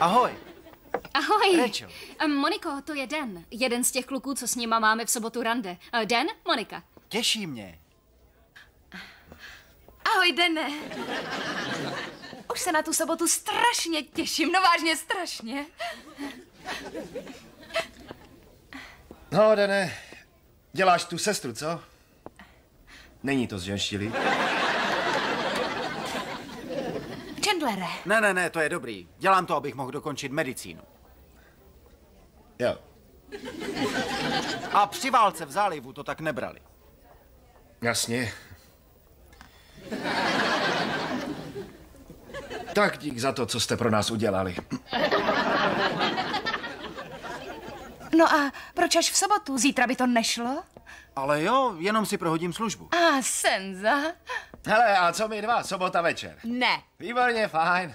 Ahoj. Ahoj. Rachel. Moniko, to je Den. Jeden z těch kluků, co s nima máme v sobotu rande. Uh, Den, Monika. Těší mě. Ahoj, Dene. Už se na tu sobotu strašně těším, no vážně strašně. No, Dene, děláš tu sestru, co? Není to z ženštily. Chandlere, Ne, ne, ne, to je dobrý. Dělám to, abych mohl dokončit medicínu. Jo, A při válce v zálivu to tak nebrali. jasně. Tak dík za to, co jste pro nás udělali. no a proč až v sobotu? Zítra by to nešlo? Ale jo, jenom si prohodím službu. A ah, senza. Hele, a co my dva? Sobota večer. Ne. Výborně, fajn.